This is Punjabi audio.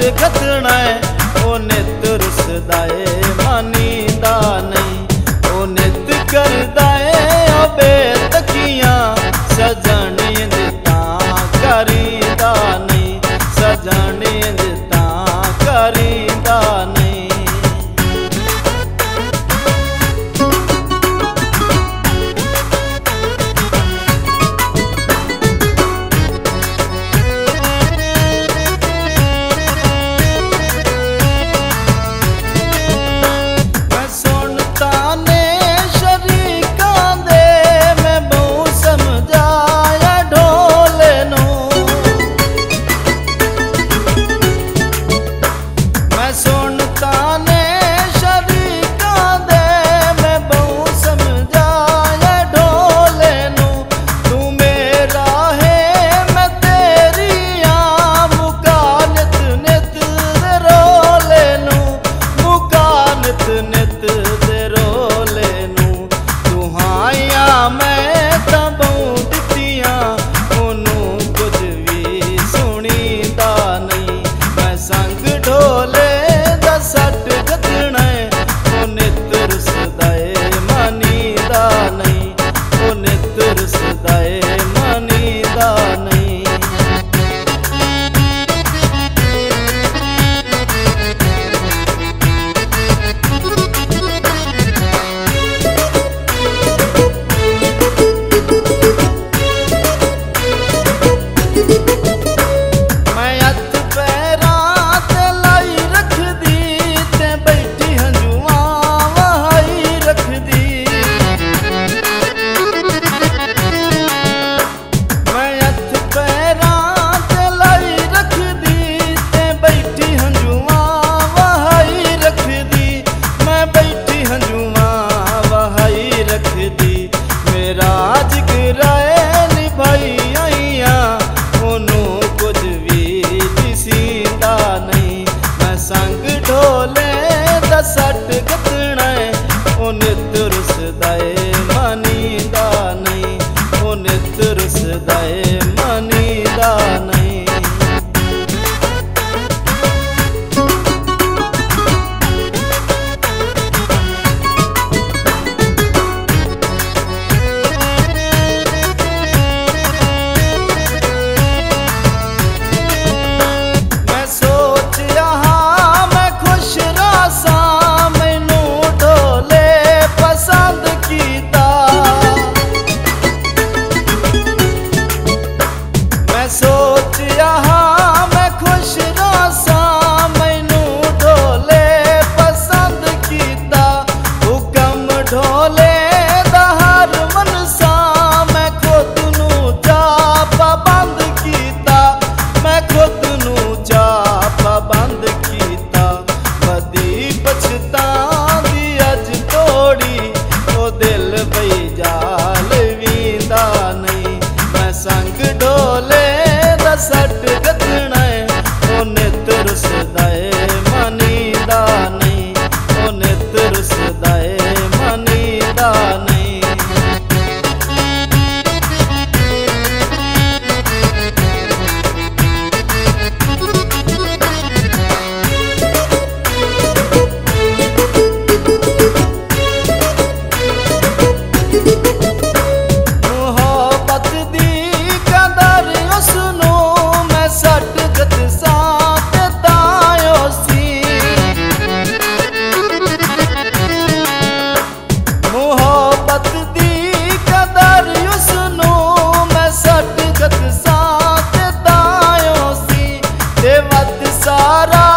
ਜਗਤ ਗਤਣਾ ਓ ਨਿਤ ਰੁਸਦਾ ਸੰਗ ਢੋਲੇ ਦਾ ਸੱਟ सारा